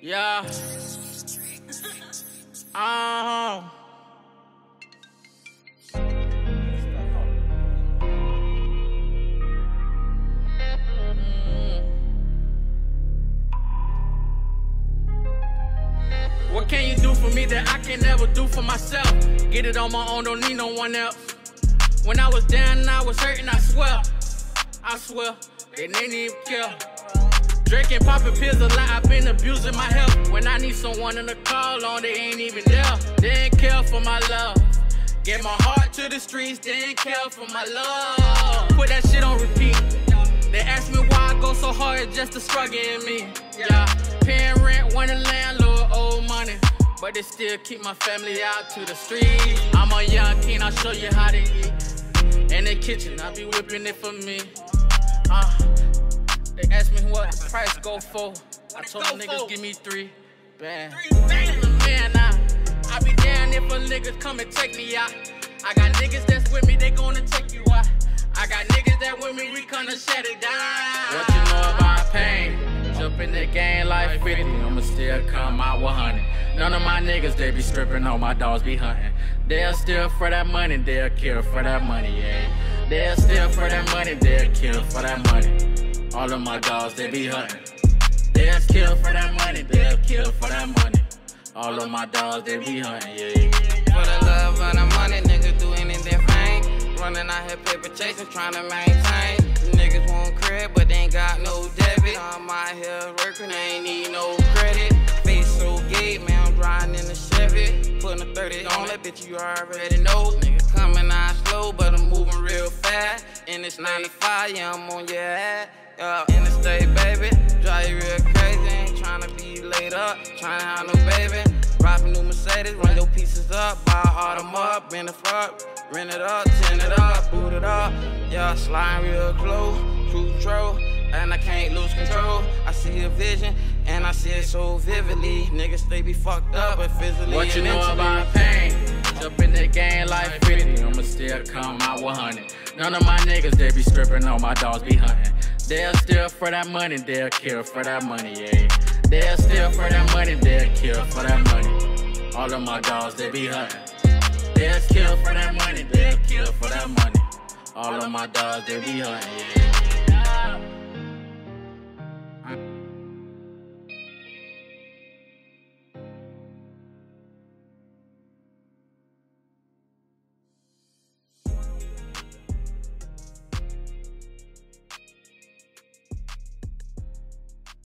Yeah. Oh. What can you do for me that I can never do for myself? Get it on my own, don't need no one else. When I was down and I was hurting, I swear, I swear, they didn't even care. Drinking, popping pills a lot, I've been abusing my health. When I need someone to call on, they ain't even there. They ain't care for my love. Get my heart to the streets, they ain't care for my love. Put that shit on repeat. They ask me why I go so hard, just the struggle in me. Yeah, paying rent, when the landlord owe money. But they still keep my family out to the streets. I'm a young king, I'll show you how to eat. In the kitchen, I be whipping it for me. Uh, me what the price go for. I told them niggas give me three. Bang. Man, I, I be down if a niggas come and take me out. I got niggas that's with me, they gonna take you out. I got niggas that with me, we gonna shut it down. What you know about pain? Jump in the game like 50, I'ma still come out 100. None of my niggas, they be stripping, all my dogs be hunting. They'll steal for that money, they'll kill for that money, yeah. They'll steal for that money, they'll kill for that money. All of my dogs, they be hunting. They'll kill for that money, they'll kill for that money. All of my dogs, they be hunting, yeah. For the love of the money, niggas do anything fame. Running out here paper chasing, trying to maintain. Niggas want credit, but they ain't got no debit. I'm out here working, I ain't need no Putting a 30 on that bitch, you already know. Niggas coming out slow, but I'm moving real fast. And it's 95, yeah, I'm on your ass. Yeah, in the state, baby. Drive you real crazy, ain't tryna be laid up, tryna have no baby. A new Mercedes, run your pieces up, buy all them up, bend the fuck, rent it up, tin it up, boot it up. Yeah, sliding real close, cruise control, and I can't lose control. I see a vision, and I see it so vividly. Niggas, they be fucked up, but physically 100. None of my niggas, they be stripping, all my dogs be hunting. They'll steal for that money, they'll kill for that money, yeah. They'll steal for that money, they'll kill for that money. All of my dogs, they be hunting. They'll kill for that money, they'll kill for that money. All of my dogs, they be hunting, yeah.